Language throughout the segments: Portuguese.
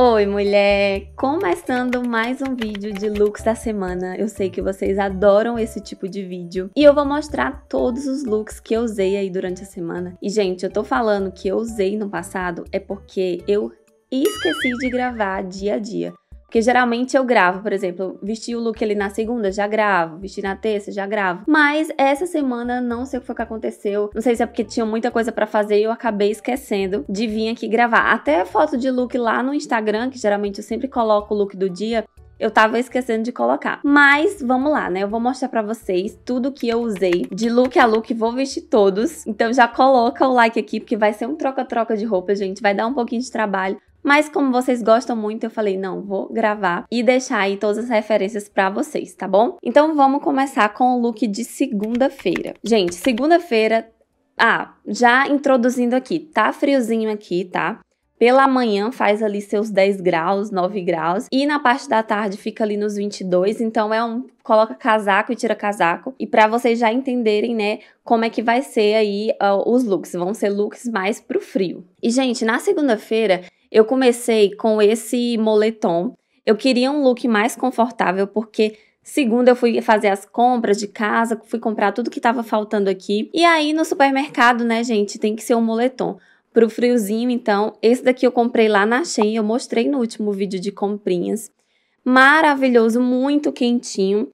Oi, mulher! Começando mais um vídeo de looks da semana. Eu sei que vocês adoram esse tipo de vídeo. E eu vou mostrar todos os looks que eu usei aí durante a semana. E, gente, eu tô falando que eu usei no passado é porque eu esqueci de gravar dia a dia. Porque geralmente eu gravo, por exemplo, vestir o look ali na segunda, já gravo. Vestir na terça, já gravo. Mas essa semana não sei o que foi que aconteceu. Não sei se é porque tinha muita coisa para fazer e eu acabei esquecendo de vir aqui gravar. Até foto de look lá no Instagram, que geralmente eu sempre coloco o look do dia, eu tava esquecendo de colocar. Mas vamos lá, né? Eu vou mostrar para vocês tudo que eu usei de look a look, vou vestir todos. Então já coloca o like aqui, porque vai ser um troca-troca de roupa, gente. Vai dar um pouquinho de trabalho. Mas como vocês gostam muito, eu falei, não, vou gravar e deixar aí todas as referências para vocês, tá bom? Então vamos começar com o look de segunda-feira. Gente, segunda-feira, ah, já introduzindo aqui, tá friozinho aqui, tá? Pela manhã faz ali seus 10 graus, 9 graus. E na parte da tarde fica ali nos 22. Então é um. Coloca casaco e tira casaco. E para vocês já entenderem, né, como é que vai ser aí uh, os looks. Vão ser looks mais pro frio. E, gente, na segunda-feira eu comecei com esse moletom. Eu queria um look mais confortável porque Segunda, eu fui fazer as compras de casa, fui comprar tudo que estava faltando aqui. E aí no supermercado, né, gente, tem que ser um moletom. Pro friozinho, então, esse daqui eu comprei lá na Shein, eu mostrei no último vídeo de comprinhas. Maravilhoso, muito quentinho.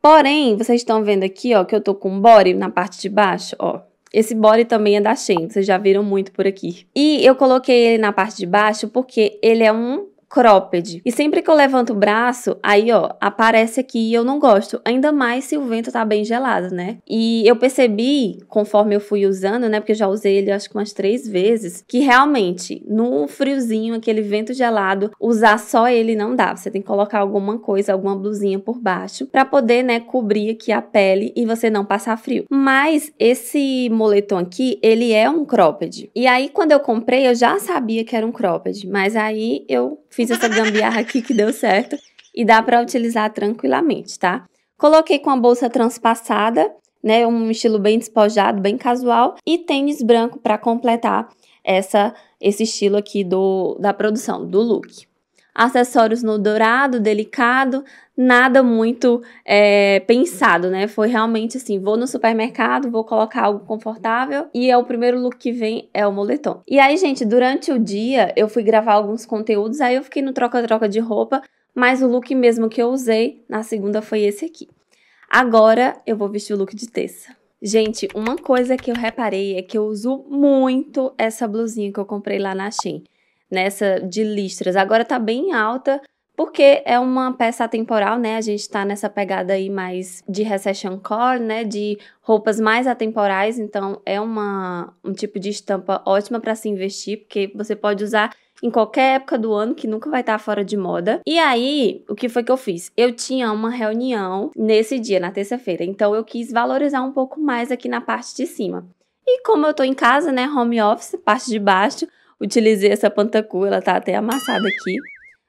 Porém, vocês estão vendo aqui, ó, que eu tô com um body na parte de baixo, ó. Esse body também é da Shein, vocês já viram muito por aqui. E eu coloquei ele na parte de baixo porque ele é um cropped. E sempre que eu levanto o braço, aí ó, aparece aqui e eu não gosto. Ainda mais se o vento tá bem gelado, né? E eu percebi, conforme eu fui usando, né? Porque eu já usei ele acho que umas três vezes, que realmente no friozinho, aquele vento gelado, usar só ele não dá. Você tem que colocar alguma coisa, alguma blusinha por baixo, para poder, né, cobrir aqui a pele e você não passar frio. Mas esse moletom aqui, ele é um cropped. E aí, quando eu comprei, eu já sabia que era um cropped, mas aí eu fiz essa gambiarra aqui que deu certo e dá para utilizar tranquilamente, tá? Coloquei com a bolsa transpassada, né, um estilo bem despojado, bem casual e tênis branco para completar essa esse estilo aqui do da produção, do look acessórios no dourado, delicado, nada muito é, pensado, né? Foi realmente assim: vou no supermercado, vou colocar algo confortável e é o primeiro look que vem é o moletom. E aí, gente, durante o dia eu fui gravar alguns conteúdos, aí eu fiquei no troca-troca de roupa, mas o look mesmo que eu usei na segunda foi esse aqui. Agora eu vou vestir o look de terça. Gente, uma coisa que eu reparei é que eu uso muito essa blusinha que eu comprei lá na Shein nessa de listras. Agora tá bem alta porque é uma peça atemporal, né? A gente tá nessa pegada aí mais de recession core, né? De roupas mais atemporais, então é uma, um tipo de estampa ótima para se investir, porque você pode usar em qualquer época do ano que nunca vai estar tá fora de moda. E aí, o que foi que eu fiz? Eu tinha uma reunião nesse dia, na terça-feira, então eu quis valorizar um pouco mais aqui na parte de cima. E como eu tô em casa, né, home office, parte de baixo, utilizei essa pantacu, ela tá até amassada aqui.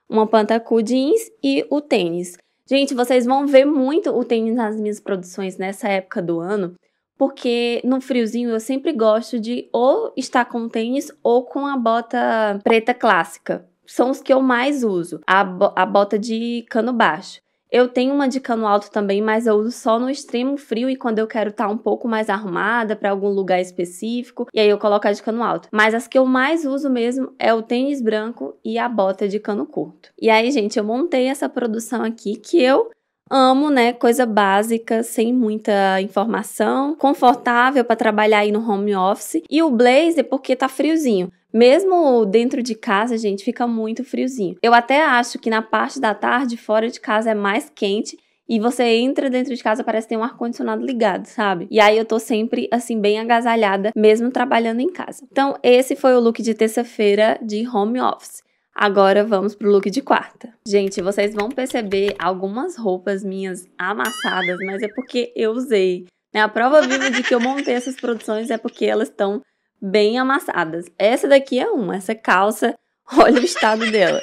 Uma pantacu jeans e o tênis. Gente, vocês vão ver muito o tênis nas minhas produções nessa época do ano, porque no friozinho eu sempre gosto de ou estar com tênis ou com a bota preta clássica. São os que eu mais uso, a, a bota de cano baixo. Eu tenho uma de cano alto também, mas eu uso só no extremo frio e quando eu quero estar tá um pouco mais arrumada para algum lugar específico, e aí eu coloco a de cano alto. Mas as que eu mais uso mesmo é o tênis branco e a bota de cano curto. E aí, gente, eu montei essa produção aqui que eu amo, né? Coisa básica, sem muita informação, confortável para trabalhar aí no home office. E o blazer porque tá friozinho. Mesmo dentro de casa, gente, fica muito friozinho. Eu até acho que na parte da tarde, fora de casa, é mais quente. E você entra dentro de casa, parece ter um ar-condicionado ligado, sabe? E aí eu tô sempre, assim, bem agasalhada, mesmo trabalhando em casa. Então, esse foi o look de terça-feira de home office. Agora vamos pro look de quarta. Gente, vocês vão perceber algumas roupas minhas amassadas, mas é porque eu usei. Né? A prova viva de que eu montei essas produções é porque elas estão bem amassadas. Essa daqui é uma, essa calça, olha o estado dela.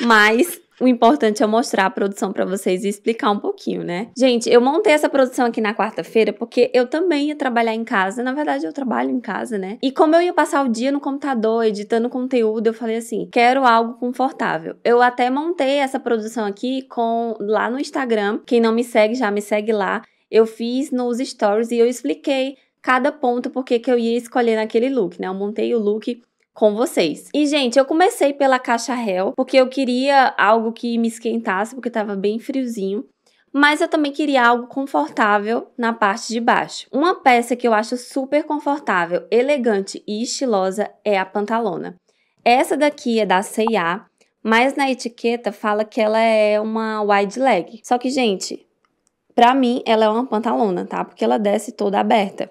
Mas o importante é mostrar a produção para vocês e explicar um pouquinho, né? Gente, eu montei essa produção aqui na quarta-feira porque eu também ia trabalhar em casa. Na verdade, eu trabalho em casa, né? E como eu ia passar o dia no computador editando conteúdo, eu falei assim: quero algo confortável. Eu até montei essa produção aqui com lá no Instagram. Quem não me segue, já me segue lá. Eu fiz nos stories e eu expliquei cada ponto porque que eu ia escolher naquele look, né? Eu montei o look com vocês. E, gente, eu comecei pela caixa Hell, porque eu queria algo que me esquentasse, porque tava bem friozinho. Mas eu também queria algo confortável na parte de baixo. Uma peça que eu acho super confortável, elegante e estilosa é a pantalona. Essa daqui é da C&A, mas na etiqueta fala que ela é uma wide leg. Só que, gente, pra mim ela é uma pantalona, tá? Porque ela desce toda aberta.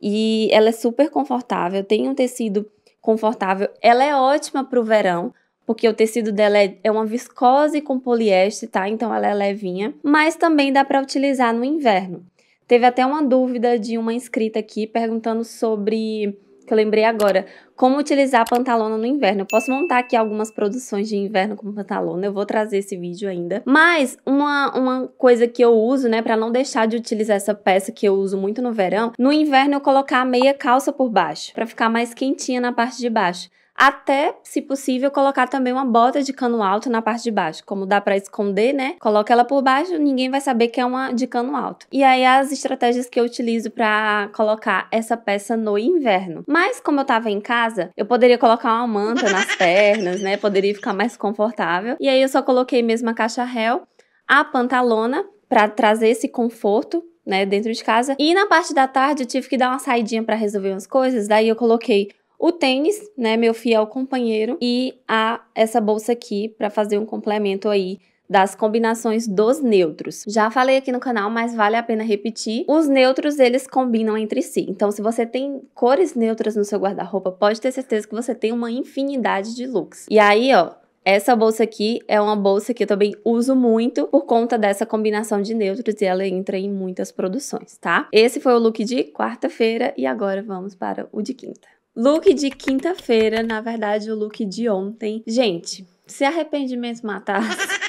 E ela é super confortável, tem um tecido confortável. Ela é ótima para o verão, porque o tecido dela é, é uma viscose com poliéster, tá? Então ela é levinha, mas também dá para utilizar no inverno. Teve até uma dúvida de uma inscrita aqui perguntando sobre que eu lembrei agora. Como utilizar pantalona no inverno. Eu posso montar aqui algumas produções de inverno com pantalona, eu vou trazer esse vídeo ainda. Mas uma, uma coisa que eu uso, né, para não deixar de utilizar essa peça que eu uso muito no verão, no inverno eu colocar a meia calça por baixo, para ficar mais quentinha na parte de baixo até, se possível, colocar também uma bota de cano alto na parte de baixo. Como dá para esconder, né? Coloca ela por baixo, ninguém vai saber que é uma de cano alto. E aí as estratégias que eu utilizo para colocar essa peça no inverno. Mas como eu tava em casa, eu poderia colocar uma manta nas pernas, né? Poderia ficar mais confortável. E aí eu só coloquei mesmo a caixa réu, a pantalona para trazer esse conforto né, dentro de casa. E na parte da tarde eu tive que dar uma saidinha para resolver umas coisas, daí eu coloquei o tênis, né, meu fiel companheiro, e a essa bolsa aqui para fazer um complemento aí das combinações dos neutros. Já falei aqui no canal, mas vale a pena repetir. Os neutros, eles combinam entre si. Então, se você tem cores neutras no seu guarda-roupa, pode ter certeza que você tem uma infinidade de looks. E aí, ó, essa bolsa aqui é uma bolsa que eu também uso muito por conta dessa combinação de neutros e ela entra em muitas produções, tá? Esse foi o look de quarta-feira e agora vamos para o de quinta. Look de quinta-feira, na verdade, o look de ontem. Gente, se arrependimento matasse,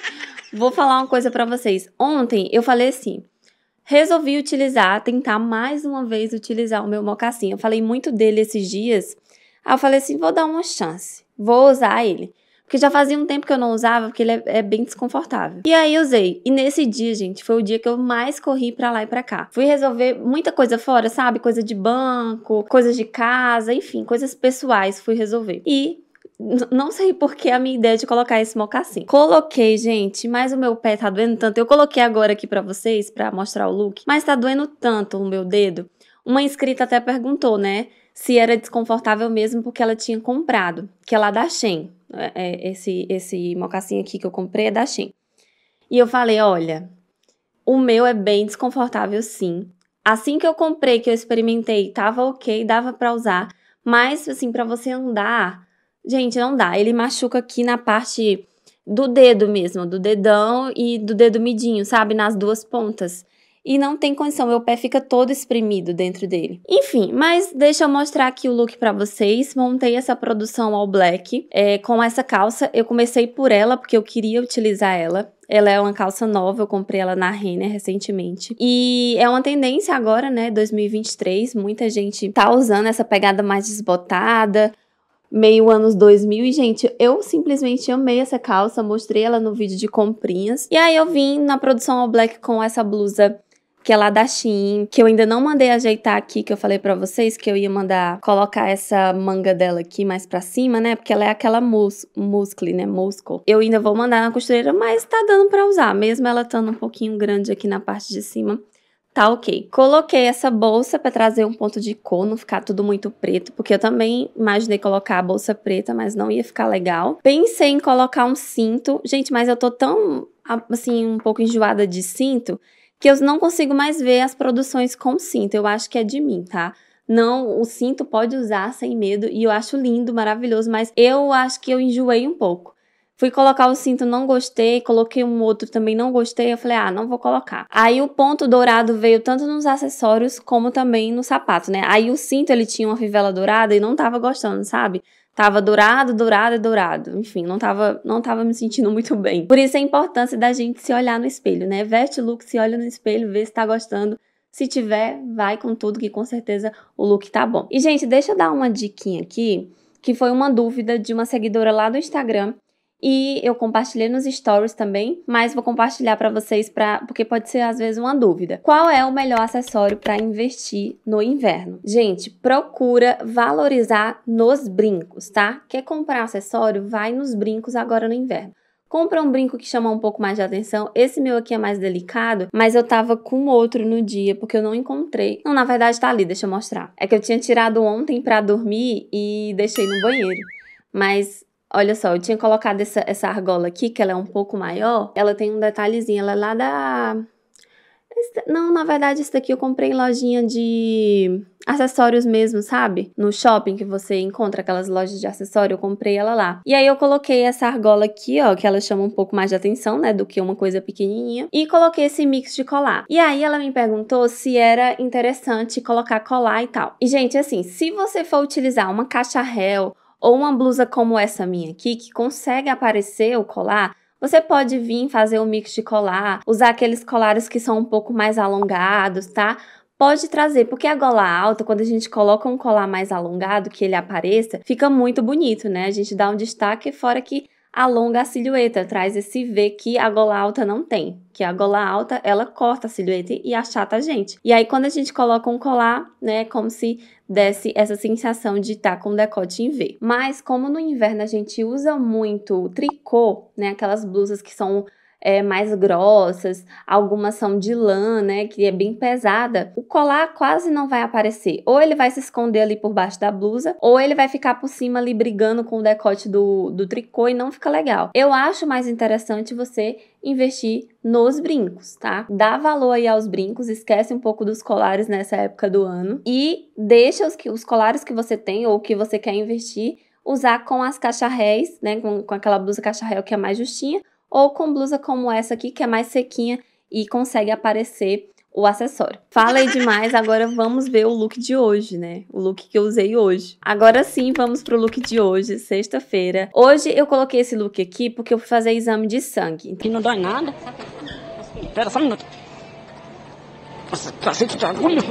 vou falar uma coisa para vocês. Ontem eu falei assim: resolvi utilizar, tentar mais uma vez utilizar o meu mocassim. Eu falei muito dele esses dias. Aí eu falei assim: vou dar uma chance, vou usar ele. Porque já fazia um tempo que eu não usava, porque ele é, é, bem desconfortável. E aí usei. E nesse dia, gente, foi o dia que eu mais corri pra lá e pra cá. Fui resolver muita coisa fora, sabe? Coisa de banco, coisas de casa, enfim, coisas pessoais fui resolver. E não sei por que a minha ideia de colocar esse mocassim. Coloquei, gente, mas o meu pé tá doendo tanto. Eu coloquei agora aqui para vocês, para mostrar o look, mas tá doendo tanto o meu dedo. Uma inscrita até perguntou, né, se era desconfortável mesmo porque ela tinha comprado, que é lá da Shein. É, é, esse, esse mocassim aqui que eu comprei é da Shein. E eu falei, olha, o meu é bem desconfortável sim. Assim que eu comprei, que eu experimentei, tava ok, dava para usar. Mas, assim, para você andar, gente, não dá. Ele machuca aqui na parte do dedo mesmo, do dedão e do dedo midinho, sabe? Nas duas pontas e não tem condição, meu pé fica todo espremido dentro dele. Enfim, mas deixa eu mostrar aqui o look para vocês. Montei essa produção all black é, com essa calça. Eu comecei por ela porque eu queria utilizar ela. Ela é uma calça nova, eu comprei ela na Renner recentemente. E é uma tendência agora, né, 2023, muita gente tá usando essa pegada mais desbotada, meio anos 2000 e gente, eu simplesmente amei essa calça, mostrei ela no vídeo de comprinhas. E aí eu vim na produção all black com essa blusa que é lá da Shein, que eu ainda não mandei ajeitar aqui, que eu falei para vocês que eu ia mandar colocar essa manga dela aqui mais pra cima, né? Porque ela é aquela mus muscle, né? Muscle. Eu ainda vou mandar na costureira, mas tá dando pra usar, mesmo ela estando um pouquinho grande aqui na parte de cima. Tá ok. Coloquei essa bolsa para trazer um ponto de cor, não ficar tudo muito preto, porque eu também imaginei colocar a bolsa preta, mas não ia ficar legal. Pensei em colocar um cinto. Gente, mas eu tô tão, assim, um pouco enjoada de cinto que eu não consigo mais ver as produções com cinto. Eu acho que é de mim, tá? Não, o cinto pode usar sem medo e eu acho lindo, maravilhoso, mas eu acho que eu enjoei um pouco. Fui colocar o cinto, não gostei, coloquei um outro também, não gostei. Eu falei, ah, não vou colocar. Aí o ponto dourado veio tanto nos acessórios como também no sapato, né? Aí o cinto ele tinha uma fivela dourada e não tava gostando, sabe? Tava dourado, dourado dourado. Enfim, não tava, não tava me sentindo muito bem. Por isso a importância da gente se olhar no espelho, né? Veste o look, se olha no espelho, vê se tá gostando. Se tiver, vai com tudo que com certeza o look tá bom. E gente, deixa eu dar uma diquinha aqui, que foi uma dúvida de uma seguidora lá do Instagram e eu compartilhei nos stories também, mas vou compartilhar para vocês para porque pode ser às vezes uma dúvida. Qual é o melhor acessório para investir no inverno? Gente, procura valorizar nos brincos, tá? Quer comprar acessório? Vai nos brincos agora no inverno. Compra um brinco que chama um pouco mais de atenção. Esse meu aqui é mais delicado, mas eu tava com outro no dia, porque eu não encontrei. Não, na verdade tá ali, deixa eu mostrar. É que eu tinha tirado ontem para dormir e deixei no banheiro. Mas Olha só, eu tinha colocado essa, essa argola aqui, que ela é um pouco maior. Ela tem um detalhezinho, ela é lá da... Não, na verdade, isso daqui eu comprei em lojinha de acessórios mesmo, sabe? No shopping que você encontra aquelas lojas de acessório, eu comprei ela lá. E aí eu coloquei essa argola aqui, ó, que ela chama um pouco mais de atenção, né, do que uma coisa pequenininha. E coloquei esse mix de colar. E aí ela me perguntou se era interessante colocar colar e tal. E gente, assim, se você for utilizar uma caixa réu ou uma blusa como essa minha aqui, que consegue aparecer o colar, você pode vir fazer o um mix de colar, usar aqueles colares que são um pouco mais alongados, tá? Pode trazer, porque a gola alta, quando a gente coloca um colar mais alongado, que ele apareça, fica muito bonito, né? A gente dá um destaque, fora que alonga a silhueta, traz esse V que a gola alta não tem, que a gola alta ela corta a silhueta e achata a gente. E aí quando a gente coloca um colar, né, como se desse essa sensação de estar tá com decote em V. Mas como no inverno a gente usa muito tricô, né, aquelas blusas que são é, mais grossas, algumas são de lã, né, que é bem pesada, o colar quase não vai aparecer. Ou ele vai se esconder ali por baixo da blusa, ou ele vai ficar por cima ali brigando com o decote do, do tricô e não fica legal. Eu acho mais interessante você investir nos brincos, tá? Dá valor aí aos brincos, esquece um pouco dos colares nessa época do ano e deixa os, os colares que você tem ou que você quer investir usar com as cacharréis, né, com, com aquela blusa cacharréu que é mais justinha, ou com blusa como essa aqui, que é mais sequinha e consegue aparecer o acessório. Falei demais, agora vamos ver o look de hoje, né? O look que eu usei hoje. Agora sim, vamos pro look de hoje, sexta-feira. Hoje eu coloquei esse look aqui porque eu fui fazer exame de sangue. E não dói nada. Espera só um minuto. Nossa, cacete de agulha.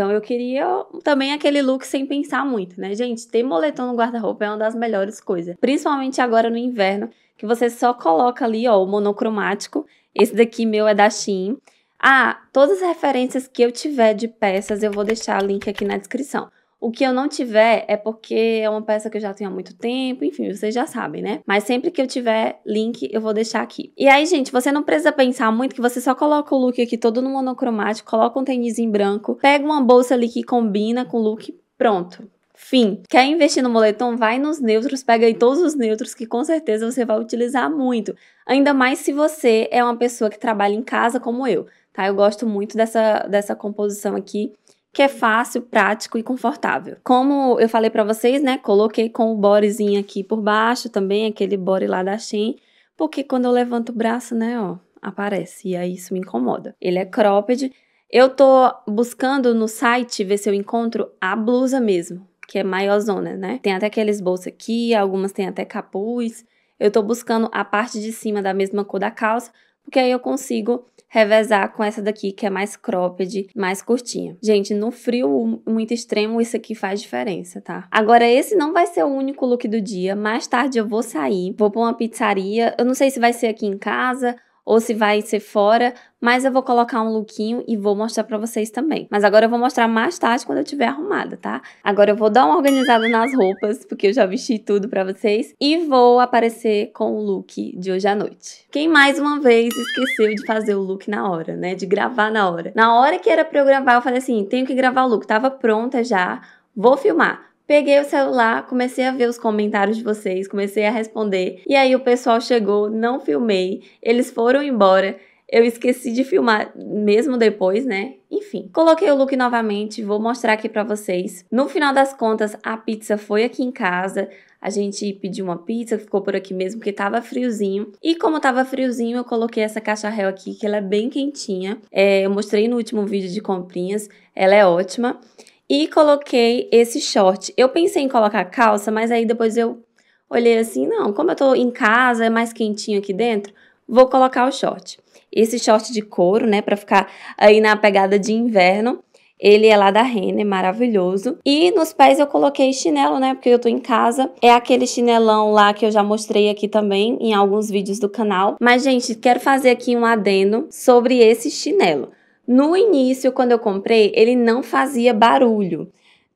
Então eu queria também aquele look sem pensar muito, né? Gente, ter moletom no guarda-roupa é uma das melhores coisas. Principalmente agora no inverno, que você só coloca ali, ó, o monocromático. Esse daqui meu é da Shein. Ah, todas as referências que eu tiver de peças, eu vou deixar o link aqui na descrição. O que eu não tiver é porque é uma peça que eu já tenho há muito tempo, enfim, vocês já sabem, né? Mas sempre que eu tiver link, eu vou deixar aqui. E aí, gente, você não precisa pensar muito que você só coloca o look aqui todo no monocromático, coloca um tênis em branco, pega uma bolsa ali que combina com o look, pronto. Fim. Quer investir no moletom? Vai nos neutros, pega aí todos os neutros que com certeza você vai utilizar muito. Ainda mais se você é uma pessoa que trabalha em casa como eu, tá? Eu gosto muito dessa, dessa composição aqui que é fácil, prático e confortável. Como eu falei para vocês, né, coloquei com o bodyzinho aqui por baixo também, aquele body lá da Shein, porque quando eu levanto o braço, né, ó, aparece, e aí isso me incomoda. Ele é cropped. Eu tô buscando no site ver se eu encontro a blusa mesmo, que é maiorzona, né? Tem até aqueles bolsos aqui, algumas tem até capuz. Eu tô buscando a parte de cima da mesma cor da calça, porque aí eu consigo revezar com essa daqui, que é mais cropped, mais curtinha. Gente, no frio muito extremo, isso aqui faz diferença, tá? Agora, esse não vai ser o único look do dia. Mais tarde eu vou sair, vou pra uma pizzaria. Eu não sei se vai ser aqui em casa ou se vai ser fora, mas eu vou colocar um lookinho e vou mostrar pra vocês também. Mas agora eu vou mostrar mais tarde quando eu estiver arrumada, tá? Agora eu vou dar uma organizada nas roupas, porque eu já vesti tudo pra vocês, e vou aparecer com o look de hoje à noite. Quem mais uma vez esqueceu de fazer o look na hora, né? De gravar na hora. Na hora que era pra eu gravar, eu falei assim, tenho que gravar o look. Tava pronta já, vou filmar. Peguei o celular, comecei a ver os comentários de vocês, comecei a responder. E aí o pessoal chegou, não filmei, eles foram embora. Eu esqueci de filmar mesmo depois, né? Enfim, coloquei o look novamente, vou mostrar aqui para vocês. No final das contas, a pizza foi aqui em casa. A gente pediu uma pizza, ficou por aqui mesmo porque tava friozinho. E como tava friozinho, eu coloquei essa caixa réu aqui, que ela é bem quentinha. É, eu mostrei no último vídeo de comprinhas, ela é ótima. e coloquei esse short. Eu pensei em colocar calça, mas aí depois eu olhei assim, não, como eu tô em casa, é mais quentinho aqui dentro, vou colocar o short. Esse short de couro, né, para ficar aí na pegada de inverno. Ele é lá da Renner, maravilhoso. E nos pés eu coloquei chinelo, né? Porque eu tô em casa. É aquele chinelão lá que eu já mostrei aqui também em alguns vídeos do canal. Mas, gente, quero fazer aqui um adendo sobre esse chinelo. No início, quando eu comprei, ele não fazia barulho.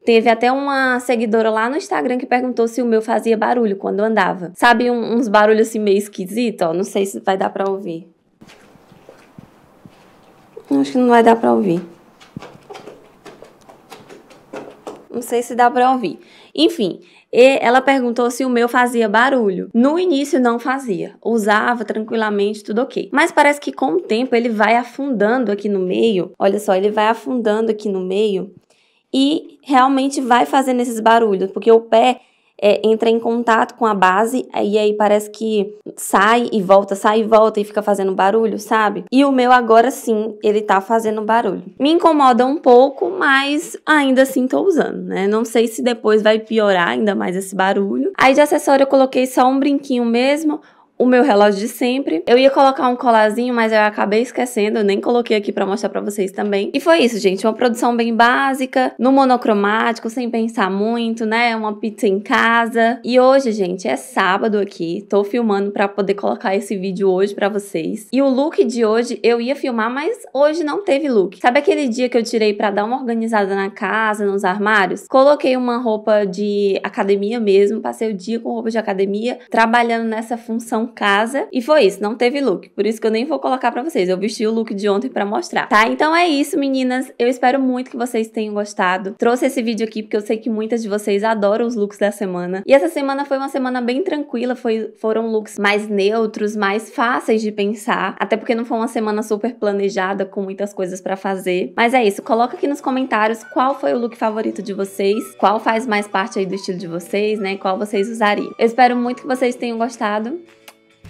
Teve até uma seguidora lá no Instagram que perguntou se o meu fazia barulho quando andava. Sabe um, uns barulhos assim meio esquisitos, ó? Não sei se vai dar pra ouvir. Acho que não vai dar pra ouvir. Não sei se dá para ouvir. Enfim, ela perguntou se o meu fazia barulho. No início não fazia, usava tranquilamente, tudo ok. Mas parece que com o tempo ele vai afundando aqui no meio. Olha só, ele vai afundando aqui no meio e realmente vai fazendo esses barulhos, porque o pé é, entra em contato com a base e aí parece que sai e volta, sai e volta e fica fazendo barulho, sabe? E o meu agora sim, ele tá fazendo barulho. Me incomoda um pouco, mas ainda assim tô usando, né? Não sei se depois vai piorar ainda mais esse barulho. Aí de acessório eu coloquei só um brinquinho mesmo, o meu relógio de sempre. Eu ia colocar um colarzinho, mas eu acabei esquecendo, eu nem coloquei aqui para mostrar para vocês também. E foi isso, gente, uma produção bem básica, no monocromático, sem pensar muito, né? Uma pizza em casa. E hoje, gente, é sábado aqui, tô filmando para poder colocar esse vídeo hoje para vocês. E o look de hoje eu ia filmar, mas hoje não teve look. Sabe aquele dia que eu tirei para dar uma organizada na casa, nos armários? Coloquei uma roupa de academia mesmo, passei o dia com roupa de academia, trabalhando nessa função casa. E foi isso, não teve look. Por isso que eu nem vou colocar para vocês. Eu vesti o look de ontem para mostrar, tá? Então é isso, meninas. Eu espero muito que vocês tenham gostado. Trouxe esse vídeo aqui porque eu sei que muitas de vocês adoram os looks da semana. E essa semana foi uma semana bem tranquila, foi, foram looks mais neutros, mais fáceis de pensar, até porque não foi uma semana super planejada com muitas coisas para fazer. Mas é isso, coloca aqui nos comentários qual foi o look favorito de vocês, qual faz mais parte aí do estilo de vocês, né? Qual vocês usariam. Eu espero muito que vocês tenham gostado.